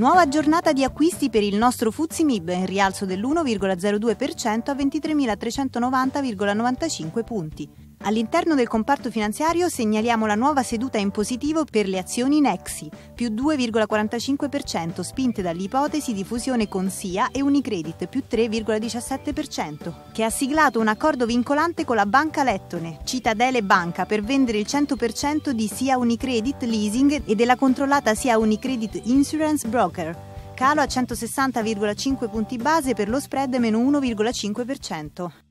Nuova giornata di acquisti per il nostro Fuzzi Mib in rialzo dell'1,02% a 23.390,95 punti. All'interno del comparto finanziario segnaliamo la nuova seduta in positivo per le azioni Nexi, più 2,45%, spinte dall'ipotesi di fusione con SIA e Unicredit, più 3,17%, che ha siglato un accordo vincolante con la banca Lettone, Citadele Banca, per vendere il 100% di SIA Unicredit Leasing e della controllata SIA Unicredit Insurance Broker. Calo a 160,5 punti base per lo spread meno 1,5%.